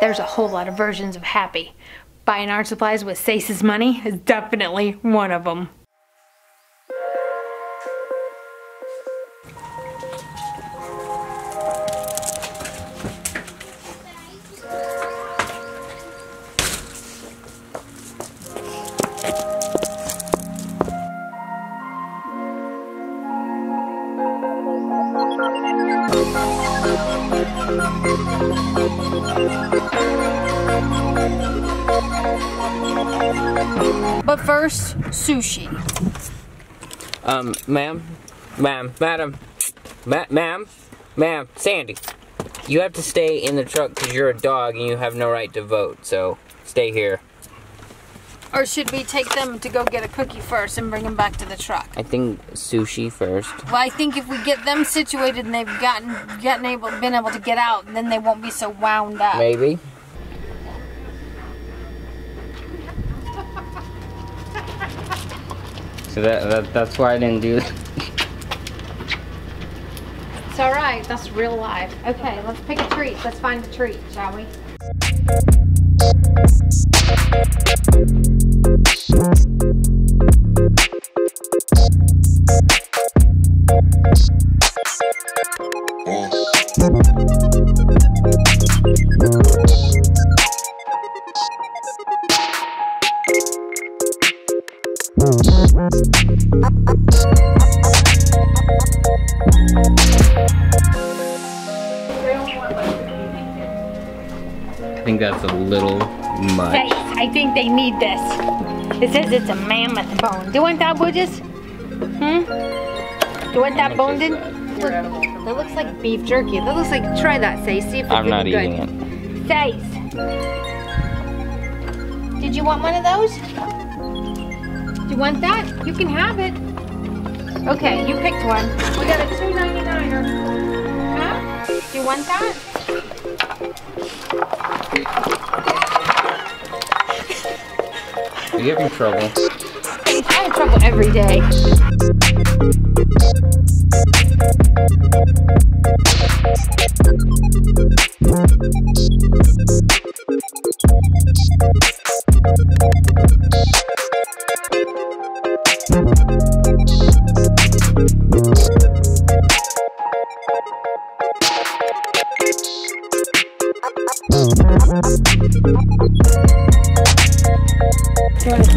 there's a whole lot of versions of happy. Buying art supplies with Sace's money is definitely one of them. But first, sushi. Um, ma'am, ma'am, madam, ma ma'am, ma'am, Sandy, you have to stay in the truck because you're a dog and you have no right to vote, so stay here. Or should we take them to go get a cookie first and bring them back to the truck? I think sushi first. Well, I think if we get them situated and they've gotten gotten able been able to get out, then they won't be so wound up. Maybe. So that, that that's why I didn't do it. It's all right. That's real life. Okay, let's pick a treat. Let's find a treat, shall we? Think that's a little much. Hey, I think they need this. It says it's a mammoth bone. Do you want that, Woodges? Hmm? Do you want that bone? Did? Look, that looks like beef jerky. That looks like, try that, Say. See if it's I'm not good. eating it. Sace. Did you want one of those? Do you want that? You can have it. Okay, you picked one. We got a $2.99er. Huh? Do you want that? You're giving trouble. I have trouble every day.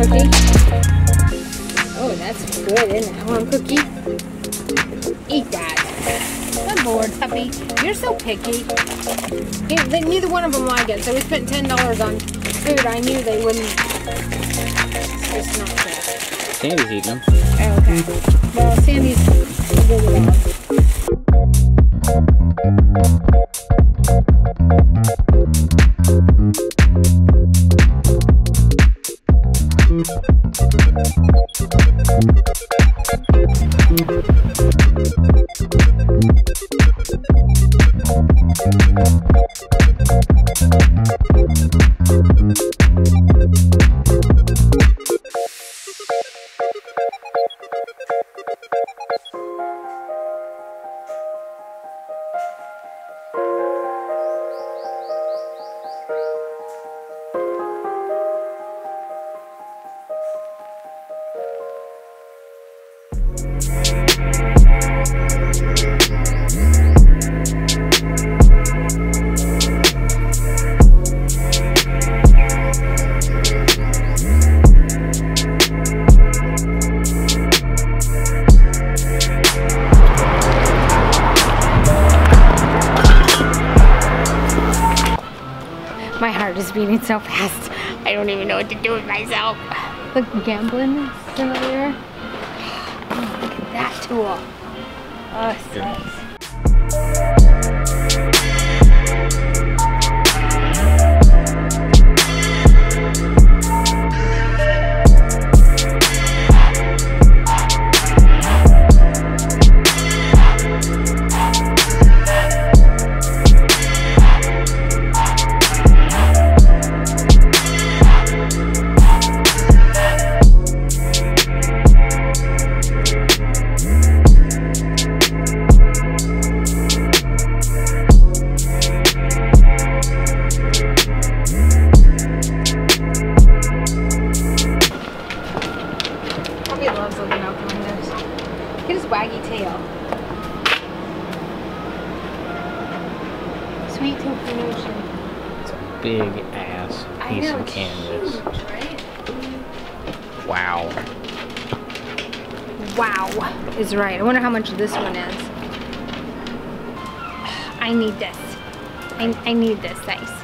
Cookie? Oh, that's good, isn't it? Want a cookie? Eat that. Good lord, puppy. You're so picky. Here, neither one of them like it, so we spent $10 on food I knew they wouldn't. It's just not good. Sandy's eating them. Oh, okay. Well, Sandy's a good dog. Heart so fast. I don't even know what to do with myself. Look, gambling simulator. Oh, look at that tool. Oh, it's nice. Wow. Wow is right. I wonder how much this one is. I need this. I, I need this, Ice.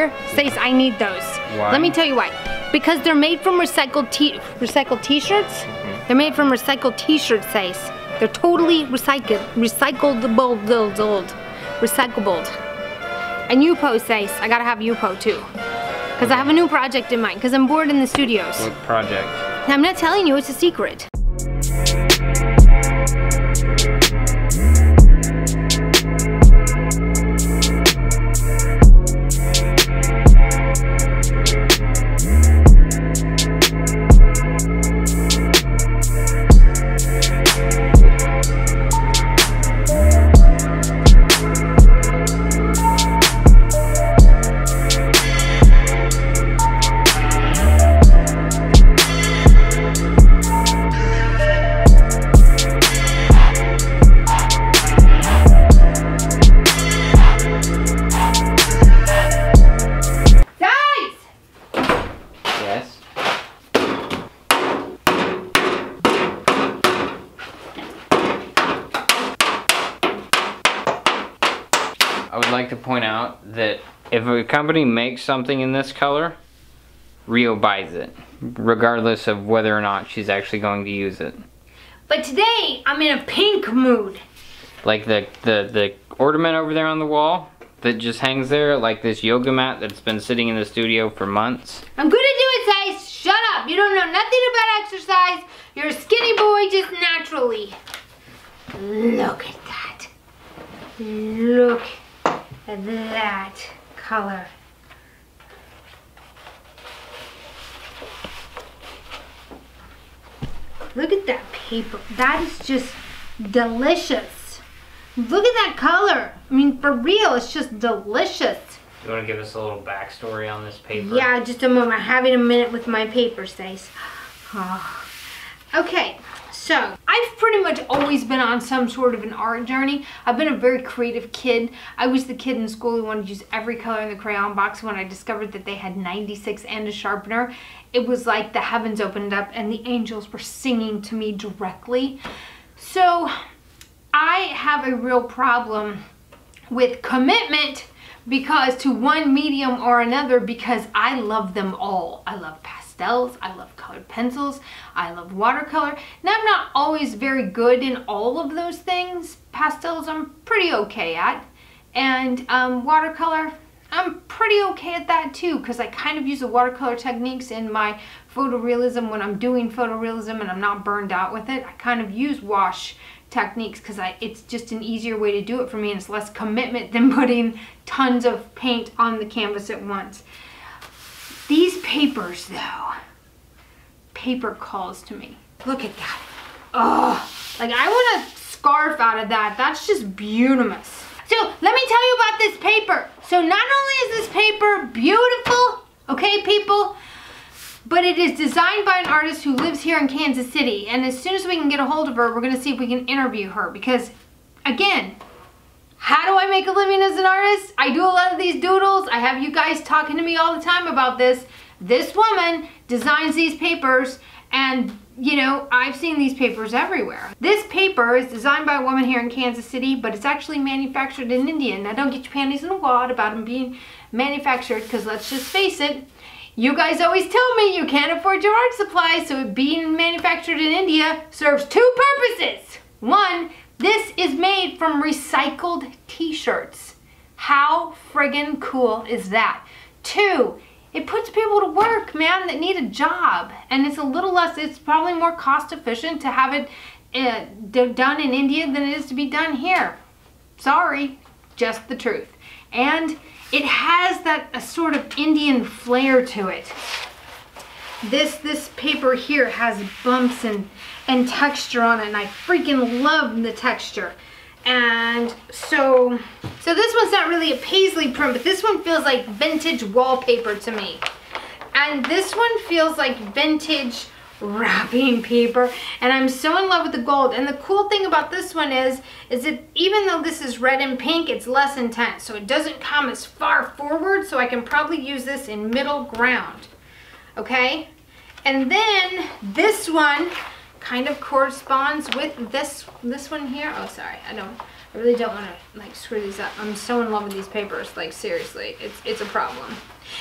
Here says I need those. Why? Let me tell you why. Because they're made from recycled t recycled t-shirts. Mm-hmm. They're made from recycled t-shirt says. They're totally recycled, recyclable, recyclable. And Yupo says I gotta have Yupo too. Because I have a new project in mind, because I'm bored in the studios. What project? I'm not telling you, it's a secret. Company makes something in this color, Rio buys it, regardless of whether or not she's actually going to use it. But today, I'm in a pink mood. Like the, the, the ornament over there on the wall that just hangs there, like this yoga mat that's been sitting in the studio for months. I'm gonna do it, Sace. Shut up. You don't know nothing about exercise. You're a skinny boy just naturally. Look at that. Look at that color. Look at that paper. That is just delicious. Look at that color. I mean, for real, it's just delicious. You want to give us a little backstory on this paper? Yeah, just a moment. I'm Having a minute with my paper, Stace. Oh. Okay, so I've pretty much always been on some sort of an art journey. I've been a very creative kid. I was the kid in school who wanted to use every color in the crayon box. When I discovered that they had 96 and a sharpener, it was like the heavens opened up and the angels were singing to me directly. So I have a real problem with commitment because to one medium or another because I love them all. I love pastels, I love colored pencils, I love watercolor. Now I'm not always very good in all of those things. Pastels I'm pretty okay at. And um, watercolor, I'm pretty okay at that too because I kind of use the watercolor techniques in my photorealism when I'm doing photorealism and I'm not burned out with it. I kind of use wash techniques because it's just an easier way to do it for me and it's less commitment than putting tons of paint on the canvas at once. These papers though, paper calls to me. Look at that. Oh, like I want a scarf out of that. That's just beautiful. So let me tell you about this paper. So not only is this paper beautiful, okay people, but it is designed by an artist who lives here in Kansas City. And as soon as we can get a hold of her, we're gonna see if we can interview her because again, how do I make a living as an artist? I do a lot of these doodles. I have you guys talking to me all the time about this. This woman designs these papers and you know, I've seen these papers everywhere. This paper is designed by a woman here in Kansas City, but it's actually manufactured in India. Now don't get your panties in a wad about them being manufactured because let's just face it, you guys always tell me you can't afford your art supplies, so it being manufactured in India serves two purposes. One, this is made from recycled t-shirts. How friggin' cool is that? Two, it puts people to work, man, that need a job. And it's a little less, it's probably more cost efficient to have it uh, done in India than it is to be done here. Sorry, just the truth. And it has that a sort of Indian flair to it. This this paper here has bumps and, and texture on it, and I freaking love the texture. And so, so this one's not really a paisley print, but this one feels like vintage wallpaper to me. And this one feels like vintage wrapping paper and I'm so in love with the gold and the cool thing about this one is is that even though this is red and pink it's less intense so it doesn't come as far forward so I can probably use this in middle ground okay and then this one kind of corresponds with this this one here. Oh, sorry, I don't. I really don't want to like screw these up. I'm so in love with these papers. Like seriously, it's it's a problem.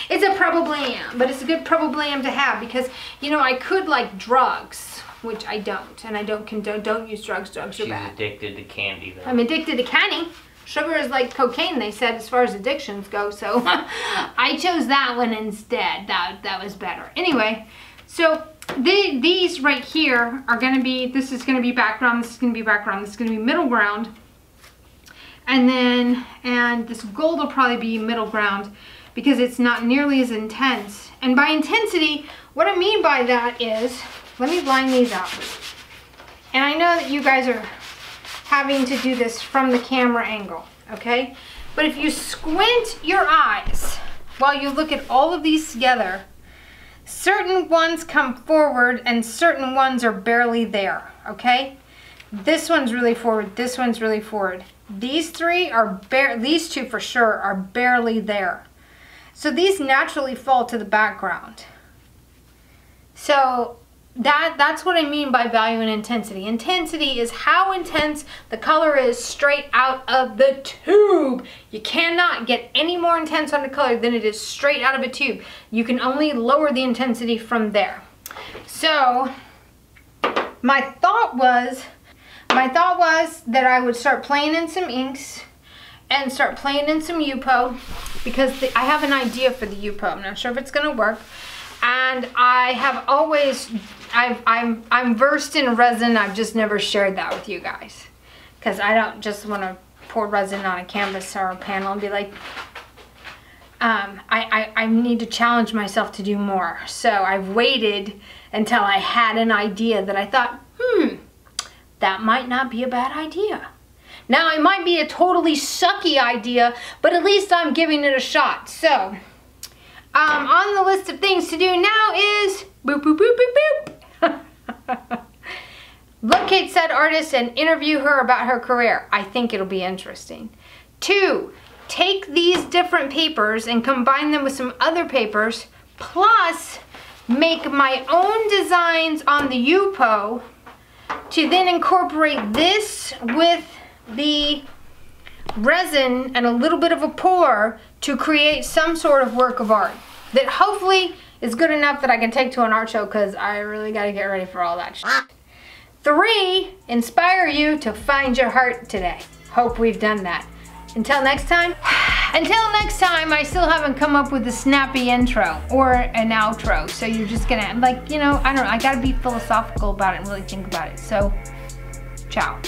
It's a problem, but it's a good problem to have because you know I could like drugs, which I don't, and I don't condone. Don't use drugs. Drugs She's are bad. addicted to candy though. I'm addicted to candy. Sugar is like cocaine, they said, as far as addictions go. So I chose that one instead. That that was better. Anyway, so the, these right here are going to be, this is going to be background, this is going to be background, this is going to be middle ground. And then, and this gold will probably be middle ground because it's not nearly as intense. And by intensity, what I mean by that is, let me line these up. And I know that you guys are having to do this from the camera angle, okay? But if you squint your eyes while you look at all of these together, Certain ones come forward and certain ones are barely there, okay? This one's really forward, this one's really forward. These three are, bare, these two for sure are barely there. So these naturally fall to the background. So that that's what I mean by value and intensity. Intensity is how intense the color is straight out of the tube. You cannot get any more intense on the color than it is straight out of a tube. You can only lower the intensity from there. So my thought was, my thought was that I would start playing in some inks and start playing in some Yupo because the, I have an idea for the Yupo. I'm not sure if it's gonna work. And I have always I've, I'm, I'm versed in resin. I've just never shared that with you guys. Because I don't just want to pour resin on a canvas or a panel and be like, um, I, I, I need to challenge myself to do more. So I've waited until I had an idea that I thought, hmm, that might not be a bad idea. Now it might be a totally sucky idea, but at least I'm giving it a shot. So, um, on the list of things to do now is boop, boop, boop, boop, boop. Locate said artist and interview her about her career. I think it'll be interesting. Two, take these different papers and combine them with some other papers, plus make my own designs on the Yupo to then incorporate this with the resin and a little bit of a pour to create some sort of work of art that hopefully is good enough that I can take to an art show because I really got to get ready for all that shit. Three, inspire you to find your heart today. Hope we've done that. Until next time, until next time, I still haven't come up with a snappy intro or an outro. So you're just gonna, like, you know, I don't know, I gotta be philosophical about it and really think about it. So, ciao.